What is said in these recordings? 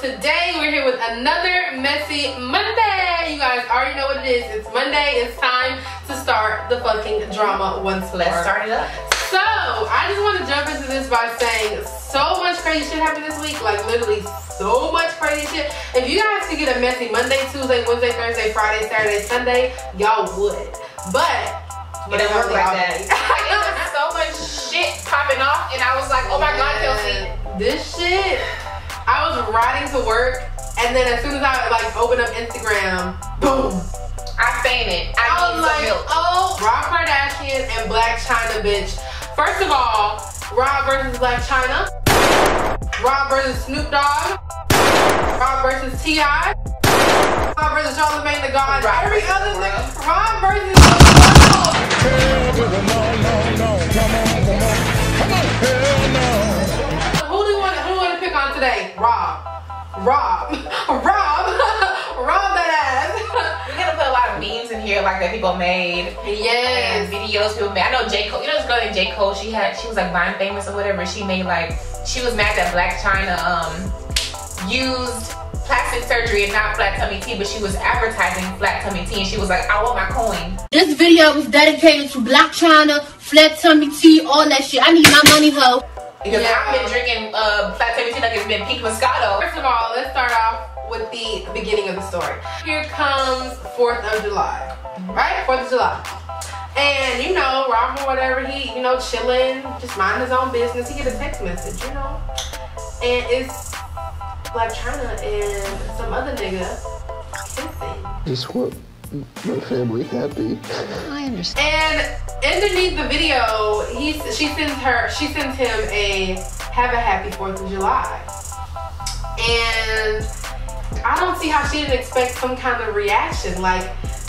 today we're here with another messy Monday. You guys already know what it is. It's Monday. It's time to start the fucking drama once more. Let's start it up. So I just want to jump into this by saying so much crazy shit happened this week. Like literally so much crazy shit. If you guys could get a messy Monday, Tuesday, Wednesday, Thursday, Friday, Saturday, Sunday, y'all would. But but It don't work like that. it was so much shit popping off, and I was like, oh my god, Kelsey. This shit, I was riding to work, and then as soon as I like opened up Instagram, boom. I fainted. I, I was like, milk. oh, Rob Kardashian and Blac Chyna, bitch. First of all, Rob versus Blac Chyna. Rob versus Snoop Dogg. Rob versus T.I. Rob versus Charlamagne tha God. Rob Every other the nigga. Rob versus the world. Hell to the no, no, no. Come on. Rob. Rob. Rob that ass. We're gonna put a lot of memes in here, like that people made. And yes. videos people made. I know J. Cole, you know this girl named J. Cole, she had she was like Vine famous or whatever. She made like she was mad that Blac Chyna um used plastic surgery and not flat tummy tea, but she was advertising flat tummy tea and she was like, I want my coin. This video was dedicated to Blac Chyna, flat tummy tea, all that shit. I need my money, ho. Because Yeah. I've been drinking uh flat tummy tea like it's been pink moscato. First of all, let's start off with the beginning of the story. Here comes 4th of July, right? 4th of July. And you know, Rob or whatever, he, you know, chilling, just mind his own business. He get a text message, you know? And it's Blac Chyna and some other nigga kissing. Just what my family happy. I understand. And underneath the video, he she sends her she sends him a have a happy Fourth of July, and I don't see how she didn't expect some kind of reaction. Like,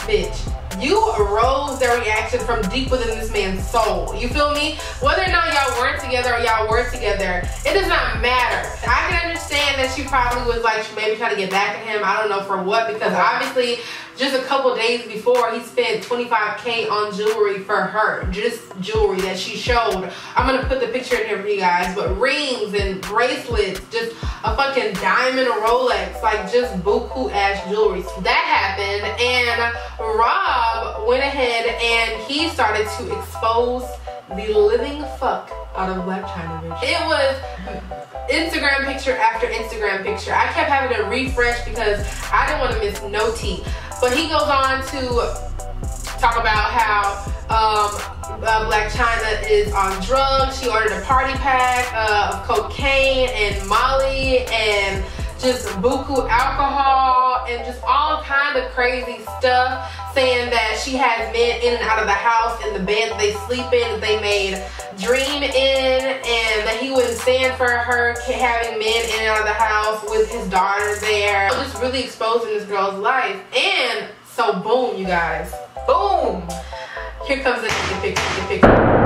bitch, you arose their reaction from deep within this man's soul. You feel me? Whether or not y'all weren't together or y'all were together, it does not matter. I can understand that she probably was like maybe trying to get back at him. I don't know for what because obviously just a couple days before he spent 25k on jewelry for her just jewelry that she showed i'm gonna put the picture in here for you guys but rings and bracelets just a fucking diamond rolex like just buku ass jewelry that happened and rob went ahead and he started to expose the living fuck out of blac chyna bitch. it was Instagram picture after Instagram picture. I kept having to refresh because I didn't want to miss no tea. But he goes on to talk about how um, uh, Blac Chyna is on drugs. She ordered a party pack uh, of cocaine and Molly and just buku alcohol and just all kind of crazy stuff saying that she has men in and out of the house in the bed they sleep in that they made dream in and that he wouldn't stand for her having men in and out of the house with his daughter there just really exposing this girl's life and so boom you guys Boom! here comes the picture, naked picture.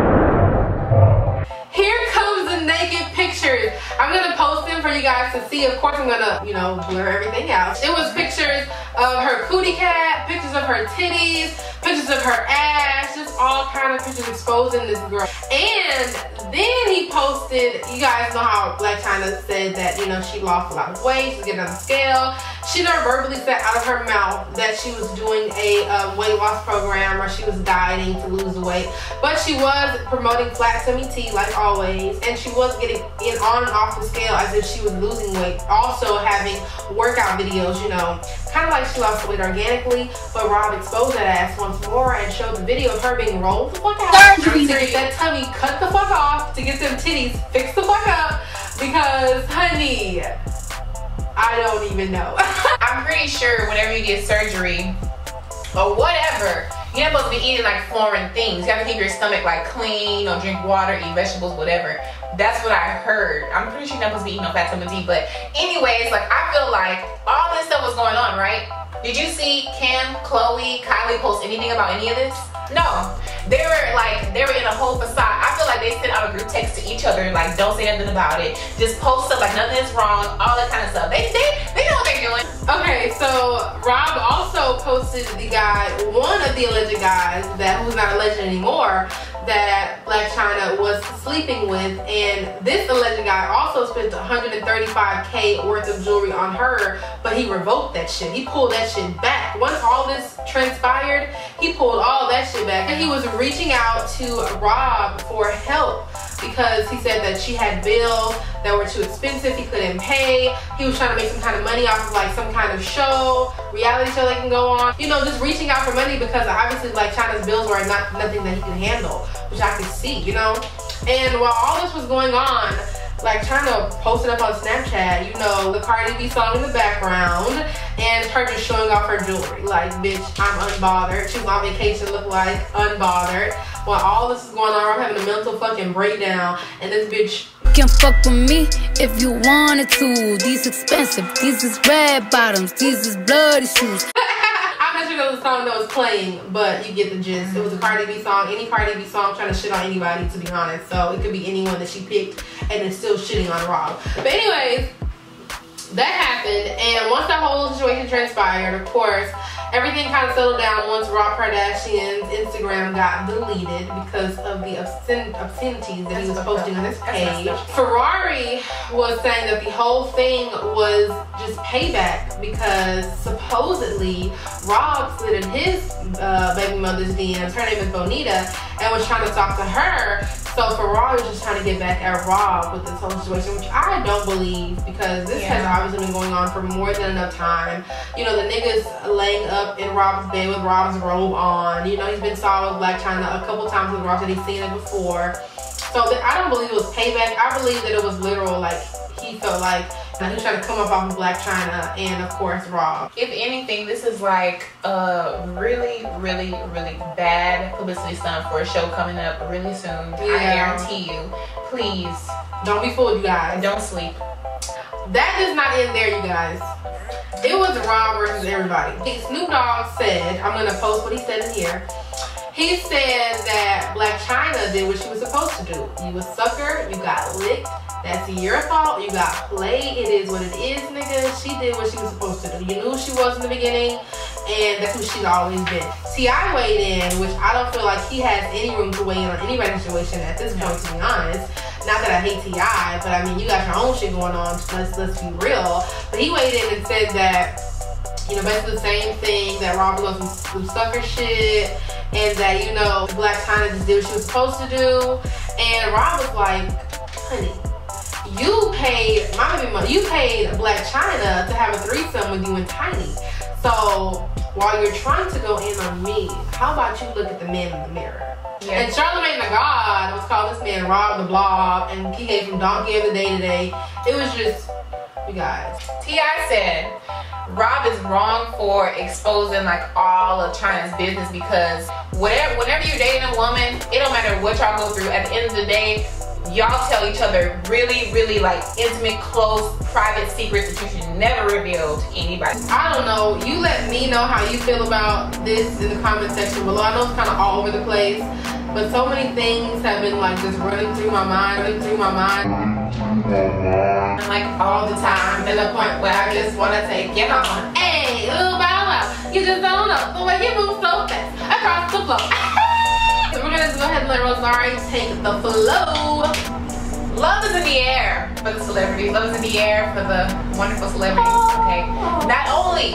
For you guys to see. Of course, I'm gonna, you know, blur everything out. It was pictures of her cootie cat, pictures of her titties, pictures of her ass, just all kind of pictures exposing this girl. And then he posted, you guys know how Blac Chyna said that, you know, she lost a lot of weight, she's getting on the scale. She never verbally said out of her mouth that she was doing a um, weight loss program or she was dieting to lose weight. But she was promoting flat tummy tea like always. And she was getting in on and off the scale as if she was losing weight. Also having workout videos, you know, kind of like she lost the weight organically. But Rob exposed that ass once more and showed the video of her being rolled the fuck out. Surgery. To get that tummy cut the fuck off, to get them titties fixed the fuck up. Because, honey, I don't even know. I'm pretty sure whenever you get surgery or whatever, you're not supposed to be eating like foreign things. You have to keep your stomach like clean or drink water, eat vegetables, whatever. That's what I heard. I'm pretty sure you're not supposed to be eating no fat tummy tea. But anyways, like I feel like all this stuff was going on, right? Did you see Kim, Khloe, Kylie post anything about any of this? No. They were like, they were in a whole facade. I feel like they sent out a group text to each other, like, don't say nothing about it. Just post stuff like nothing is wrong, all that kind of stuff. They, they, they know what they're doing. Okay, so Rob also posted the guy, one of the alleged guys that who's not alleged anymore, that Blac Chyna was sleeping with, and this alleged guy also spent 135k worth of jewelry on her, but he revoked that shit. He pulled that shit back. Once all this transpired, he pulled all that shit back. And he was reaching out to Rob for help because he said that she had bills that were too expensive. He couldn't pay. He was trying to make some kind of money off of like some kind of show, reality show they can go on. You know, just reaching out for money because obviously like Chyna's bills were not nothing that he could handle, which I could see, you know. And while all this was going on, like trying to post it up on Snapchat, you know, the Cardi B song in the background, and her just showing off her jewelry. Like, bitch, I'm unbothered. She was on vacation, look like unbothered. While all this is going on, I'm having a mental fucking breakdown, and this bitch can fuck with me if you wanted to. These expensive, these is red bottoms, these is bloody shoes. Not sure that was a song that was playing, but you get the gist. It was a Cardi B song, any Cardi B song trying to shit on anybody, to be honest. So it could be anyone that she picked and is still shitting on Rob. But anyways, that happened, and once that whole situation transpired, of course, everything kind of settled down once Rob Kardashian's Instagram got deleted because of the obscen- obscenities that he was posting on his page. Ferrari was saying that the whole thing was just payback because supposedly Rob slid in his uh, baby mother's DMs. Her name is Bonita, and was trying to talk to her. So Ferrari was just trying to get back at Rob with this whole situation, which I don't believe because this has obviously been going on for more than enough time. You know, the niggas laying up in Rob's bed with Rob's robe on. You know, he's been saw with Blac Chyna a couple times with Rob that he's seen it before. So I don't believe it was payback. I believe that it was literal, like he felt like that he was trying to come up off of Blac Chyna and of course Rob. If anything, this is like a really, really, really bad publicity stunt for a show coming up really soon. I guarantee you. Please Don't be fooled, you guys. don't sleep. That does not end there, you guys. It was Rob versus everybody. Snoop Dogg said, I'm gonna post what he said in here. He said that Blac Chyna did what she was supposed to do. You a sucker, you got licked. That's your fault. You got played. It is what it is, nigga. She did what she was supposed to do. You knew she was in the beginning, and that's who she's always been. T.I. weighed in, which I don't feel like he has any room to weigh in on anybody's situation at this point, to be honest. Not that I hate T.I., but I mean, you got your own shit going on. Let's, let's be real. But he weighed in and said that you know, basically the same thing that Rob was some sucker shit, and that you know Blac Chyna just did what she was supposed to do, and Rob was like, "Honey, you paid my baby mother, you paid Blac Chyna to have a threesome with you and Tiny, so while you're trying to go in on me, how about you look at the man in the mirror?" Yeah. And Charlamagne tha God was called this man Rob the Blob, and he gave him Donkey of the Day today. It was just, you guys. T.I. said Rob is wrong for exposing like all of Chyna's business because whatever whenever you're dating a woman, it don't matter what y'all go through. At the end of the day, y'all tell each other really, really like intimate, close, private secrets that you should never reveal to anybody. I don't know. You let me know how you feel about this in the comment section below. I know it's kind of all over the place, but so many things have been like just running through my mind, running through my mind I'm like all the time to the point where I just want to say, get home. Hey, little bow wow, you just don't know the way you move so fast across the floor. gonna go ahead and let Rozari take the flow. Love is in the air for the celebrities. Love is in the air for the wonderful celebrities. Okay, not only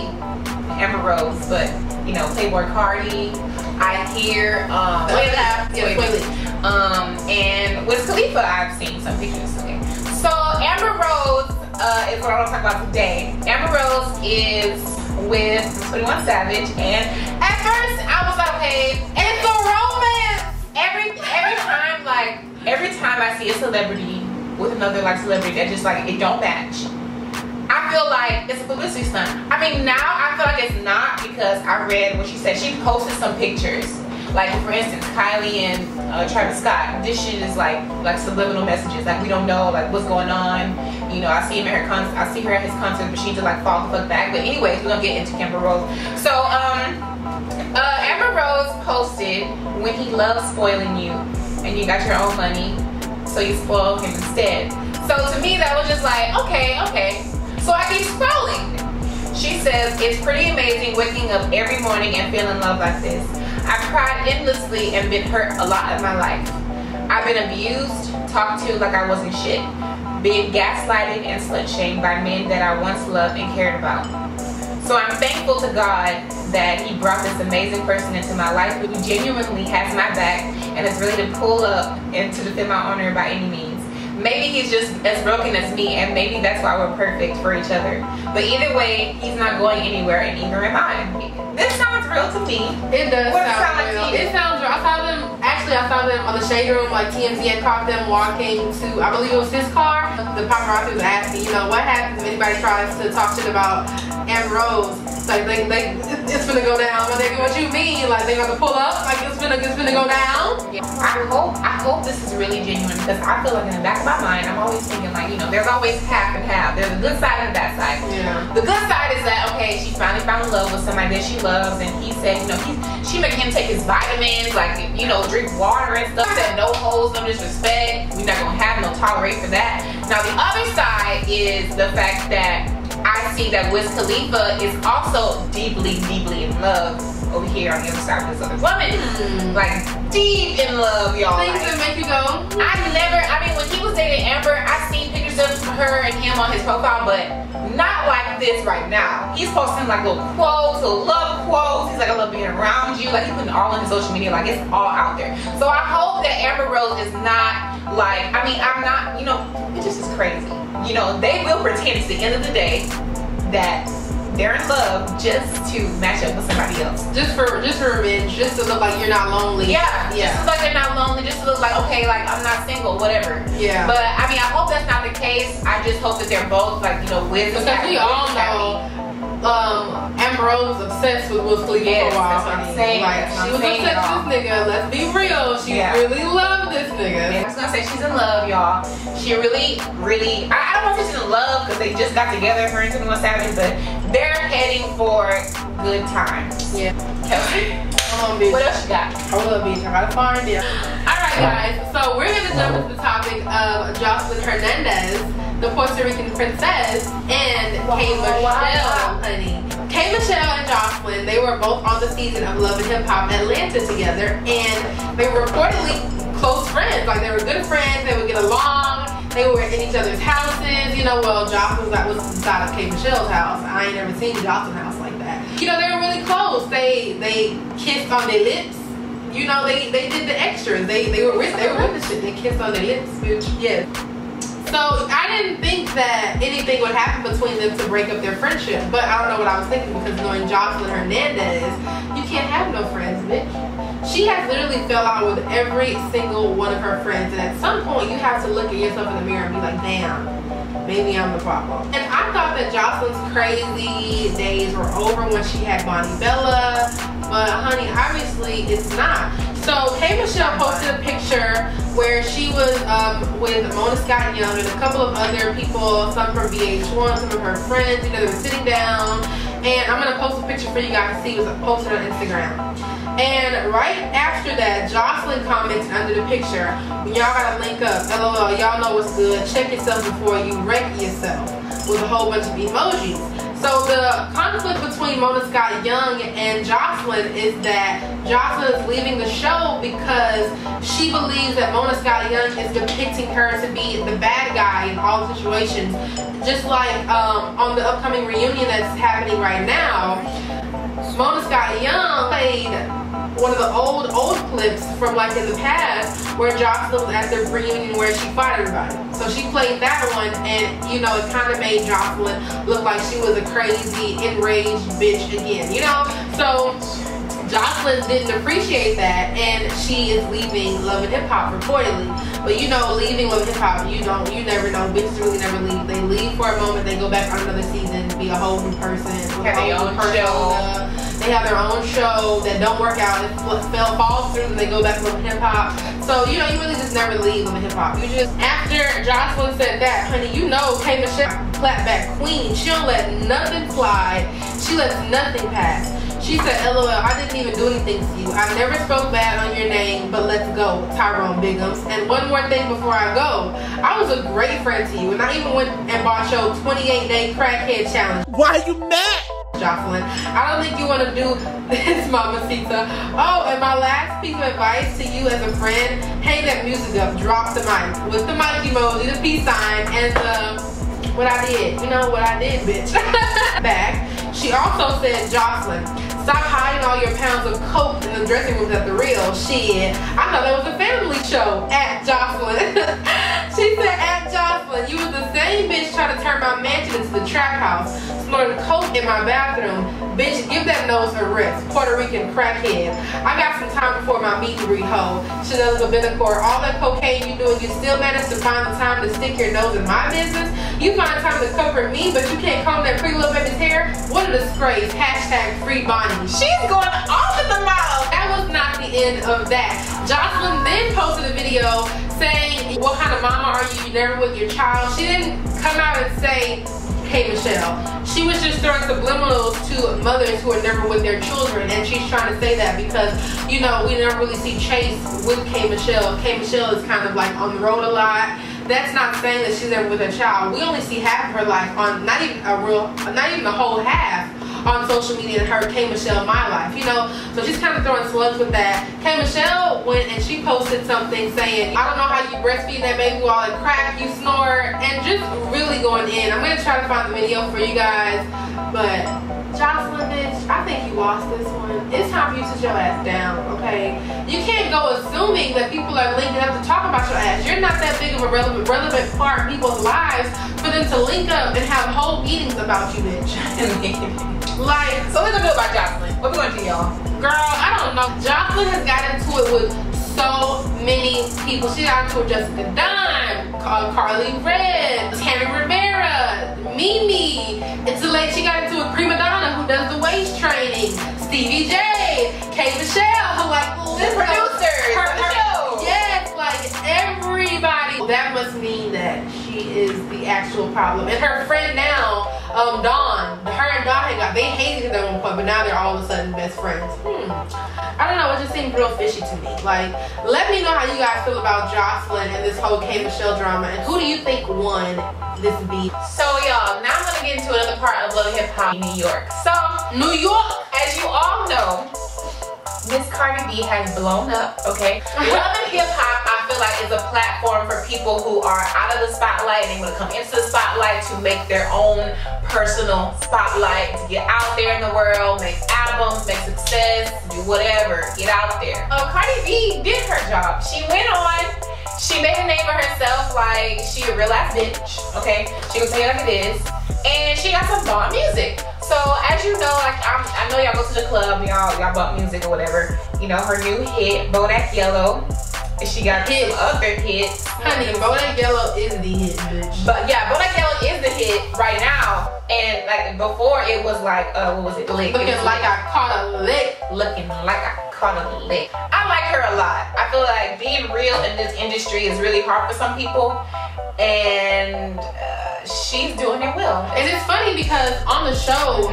Amber Rose, but you know Playboi Carti. I hear um, Wait, yeah, Wait, Wait, um, and with Khalifa, I've seen some pictures. Okay, so Amber Rose uh, is what I want to talk about today. Amber Rose is with 21 Savage, and at first I was like, okay, like every time I see a celebrity with another like celebrity that just like it don't match. I feel like it's a publicity stunt. I mean, now I feel like it's not because I read what she said. She posted some pictures. Like for instance, Kylie and uh, Travis Scott. This shit is like like subliminal messages. Like we don't know like what's going on. You know, I see him at her concert. I see her at his concert, but she just like fall the fuck back. But anyways, we're gonna get into Amber Rose. So um, uh, Amber Rose posted when he loves spoiling you, and you got your own money, so you spoil him instead. So to me, that was just like okay, okay. So I keep scrolling. She says, it's pretty amazing waking up every morning and feeling love like this. I've cried endlessly and been hurt a lot in my life. I've been abused, talked to like I wasn't shit. being gaslighted and slut shamed by men that I once loved and cared about. So I'm thankful to God that He brought this amazing person into my life who genuinely has my back and is ready to pull up and to defend my honor by any means. Maybe he's just as broken as me, and maybe that's why we're perfect for each other. But either way, he's not going anywhere, and neither am I. This sounds real to me. It does What sound sound like real. to? It sounds real. I saw them actually I saw them on the shade room, like TMZ had caught them walking to I believe it was his car. The paparazzi was asking, you know, what happens if anybody tries to talk shit about Rose? Like they, they it's gonna go down. But nigga, what you mean? Like they gonna pull up? Like it's gonna it's gonna go down? I hope I hope this is really genuine because I feel like in the back of my mind I'm always thinking like you know there's always half and half. There's a good side and a bad side. Yeah. The good side is that okay, she finally found love with somebody that she loves, and he said, you know, he she making him take his vitamins, like you know, drink water and stuff. Said no holes, no disrespect. We're not gonna have no tolerate for that. Now the other side is the fact that I see that Wiz Khalifa is also deeply, deeply in love over here on the other side of this other woman. Hmm. Like deep in love, y'all. Things Like, that make you go. I never, I mean, when he was dating Amber, I seen pictures of her and him on his profile, but not like this right now. He's posting like little quotes, little love quotes. He's like, I love being around you. Like, he's putting all on his social media, like, it's all out there. So I hope that Amber Rose is not like, I mean, I'm not, you know, it just is crazy. You know, they will pretend at the end of the day that they're in love just to match up with somebody else. Just for just for revenge, just to look like you're not lonely. Yeah, Yeah. just to look like they're not lonely, just to look like okay, like I'm not single, whatever. Yeah. But I mean, I hope that's not the case. I just hope that they're both like you know with Because we all know um, Amber Rose was obsessed with Khalifa Yes, for a while. that's what I'm saying, Like she I'm was obsessed with this nigga. Let's be real. She Yeah. really loved this nigga. I was gonna say she's in love, y'all. She really, really. I, I don't know if she's in love because they just got together, her and 21 Savage, but they're heading for good times. Yeah. Kelsey, on, what else you got? I love bitch. I gotta find it. Alright guys, so we're gonna jump into the topic of Joseline Hernandez, the Puerto Rican princess, and K Michelle, wow. honey. K Michelle and Joseline, they were both on the season of Love and Hip Hop Atlanta together, and they were reportedly close friends. Like they were good friends, they would get along, they were in each other's houses. You know, well, Joseline that was inside of K Michelle's house. I ain't never seen Joseline's house like that. You know, they were really close. They they kissed on their lips. You know, they they did the extras. They they were with they were with the shit. They kissed on their lips, bitch. Yes. So I didn't think that anything would happen between them to break up their friendship. But I don't know what I was thinking because knowing Joseline Hernandez, you can't have no friends, bitch. She has literally fell out with every single one of her friends, and at some point you have to look at yourself in the mirror and be like, damn, maybe I'm the problem. And I thought that Joseline's crazy days were over when she had Bonnie Bella, but honey, obviously it's not. So K Michelle posted a picture where she was um, with Mona Scott Young and a couple of other people, some from VH1, some of her friends. You know, they were sitting down, and I'm gonna post a picture for you guys to see. It was posted on Instagram. And right after that, Joseline commented under the picture, y'all gotta link up. LOL, y'all know what's good. Check yourself before you wreck yourself with a whole bunch of emojis. So the conflict between Mona Scott Young and Joseline is that Joseline is leaving the show because she believes that Mona Scott Young is depicting her to be the bad guy in all situations. Just like um, on the upcoming reunion that's happening right now, Mona Scott Young played one of the old, old clips from like in the past where Joseline was at the reunion where she fought everybody. So she played that one and you know, it kind of made Joseline look like she was a crazy, enraged bitch again, you know? So Joseline didn't appreciate that and she is leaving Love and Hip Hop reportedly. But you know, leaving Love and Hip Hop, you don't, you never know. Bitches really never leave. They leave for a moment, they go back on another season, be a whole new person. with a whole new persona. They have their own show that don't work out. It fell falls through, and they go back to Hip Hop. So you know, you really just never leave Love and Hip Hop. You just after Joseline said that, honey, you know, K Michelle, clapback queen. She don't let nothing slide. She lets nothing pass. She said, LOL, I didn't even do anything to you. I never spoke bad on your name, but let's go, Tyrone Biggums. And one more thing before I go. I was a great friend to you, and I even went and bought your 28 day crackhead challenge. Why are you mad? Joseline. I don't think you want to do this, Mamacita. Oh, and my last piece of advice to you as a friend, hang that music up, drop the mic. With the mic emoji, the peace sign, and the, what I did. You know what I did, bitch. Back. She also said, Joseline, stop hiding all your pounds of coke in the dressing rooms at the real. Shit. I thought that was a family show. At Joseline. she said, you was the same bitch trying to turn my mansion into the trap house, snorting coke in my bathroom. Bitch, give that nose a rest. Puerto Rican crackhead. I got some time before my meet and greet hoe. Chanel Benicor, all that cocaine you doing, you still manage to find the time to stick your nose in my business? You find time to cover me, but you can't comb that pretty little baby's hair? What a disgrace. Hashtag free Bonnie. She's going off at the mouth. That was not the end of that. Joseline then posted a video saying, what kind of mama are you? You never with your child. She didn't come out and say, K Michelle. She was just throwing subliminals to mothers who are never with their children, and she's trying to say that because you know we never really see Chase with K Michelle. K Michelle is kind of like on the road a lot. That's not saying that she's ever with a child. We only see half of her life on not even a real, not even the whole half on social media and her K Michelle My Life, you know? So she's kind of throwing slugs with that. K Michelle went and she posted something saying, I don't know how you breastfeed that baby while it crack, you snore, and just really going in. I'm gonna try to find the video for you guys, but Joseline, bitch, I think you lost this one. It's time for you to sit your ass down, okay? You can't go assuming that people are linking up to talk about your ass. You're not that big of a relevant, relevant part of people's lives for them to link up and have whole meetings about you, bitch. like, So what we gonna do about Joseline? What we gonna do, y'all? Girl, I don't know. Joseline has got into it with so many people. She got into it with Jessica Dime, Car- Karlie Redd, Tammy Rivera, Mimi. It's a late she got into it with Prima Donna who does the waist training, Stevie J, K Michelle, who like listen, Producers her, the her- Yes, like everybody. That must mean that she is the actual problem. And her friend now, um, Dawn, her and Dawn had got they hated at one point, but now they're all of a sudden best friends. Hmm. I don't know, it just seemed real fishy to me. Like, let me know how you guys feel about Joseline and this whole K Michelle drama, and who do you think won this beef? So y'all, now I'm gonna get into another part of Love Hip Hop New York. So, New York. as you all know, Miss Cardi B has blown up, okay? Love and Hip Hop, Is a platform for people who are out of the spotlight and they want to come into the spotlight to make their own personal spotlight, to get out there in the world, make albums, make success, do whatever, get out there. Uh, Cardi B did her job. She went on, she made a name for herself like she a real ass bitch, okay? She tell you like it is. And she got some bomb music. So as you know, like I'm, I know y'all go to the club, y'all y'all bump music or whatever. You know her new hit, Bodak Yellow. And she got Hit. other hits. Honey, Bodak Yellow is the hit, bitch. But yeah, Bodak Yellow is the hit right now. And like before, it was like uh, what was it? Lick. Looking like I caught a lick. looking like I caught a lick. I like her a lot. I feel like being real in this industry is really hard for some people, and uh, she's doing it well. And it's funny because on the show,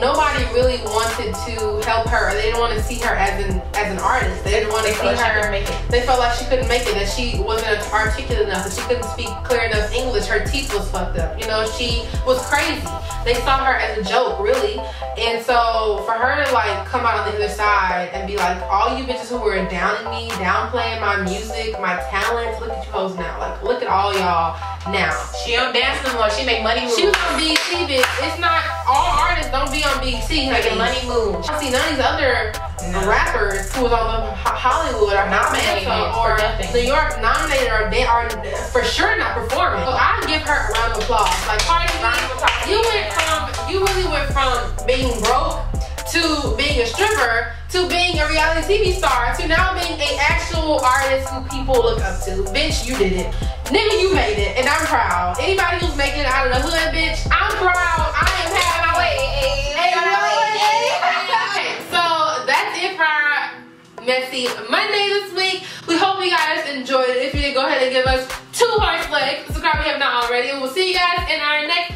nobody really wanted to help her. They didn't want to see her as an as an artist. They didn't want to They see like her. make it. They felt like she couldn't make it. That she wasn't articulate enough. That she couldn't speak clear enough English. Her teeth was fucked up. You know, she was crazy. They saw her as a joke, really. And so for her to like come out on the other side and be like, all you bitches who were downing me, downplaying my music, my talents, look at you hoes now. Like, look at all y'all now. She don't dance no more. She make money moves. She was on BET, bitch. It's not all artists don't be on BET. making money moves. I see none of these other rappers who was on the Ho- Hollywood or Nominated or nothing. New York nominated or they are for sure not performing. So I give her a round of applause. Like Cardi B, Round of applause. you went from you really went from being broke to being a stripper to being a reality TV star to now being an actual artist who people look up to. Bitch, you did it. Nigga, you made it, and I'm proud. Anybody who's making it out of the hood, bitch, I'm proud. I am happy. my way. Hey, Okay, so that's it for our messy Monday this week. We hope you guys enjoyed it. If you did, go ahead and give us two hearts like subscribe if you have not already. And we'll see you guys in our next